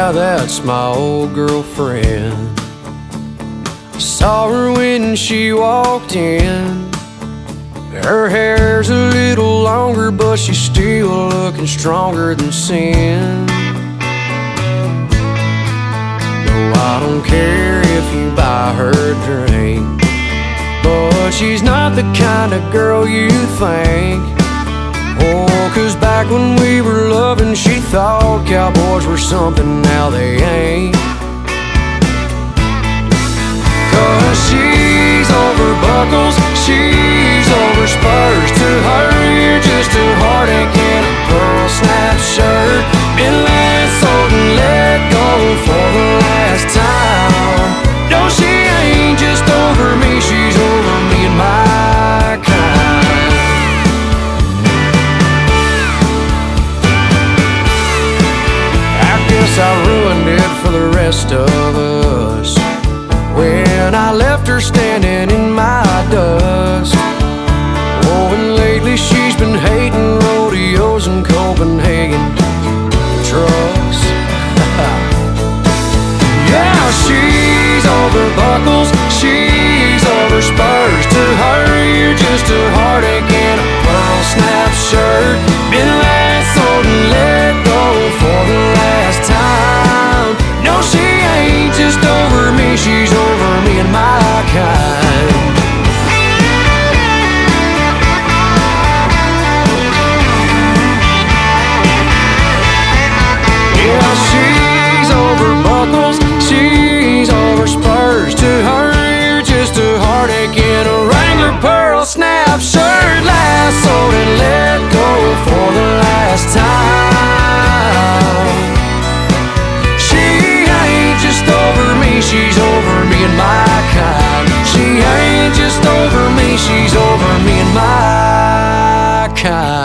Yeah, that's my old girlfriend. I Saw her when she walked in. Her hair's a little longer, but she's still looking stronger than sin. No, I don't care if you buy her a drink, but she's not the kind of girl you think. Oh, cause back when we were loving, she thought cowboys were something, now they ain't. Cause she's over buckles, she's over spurs. Rest of us when I left her standing in my dust. Oh, and lately she's been hating rodeos in Copenhagen trucks. yeah, she's over buckles, she's child.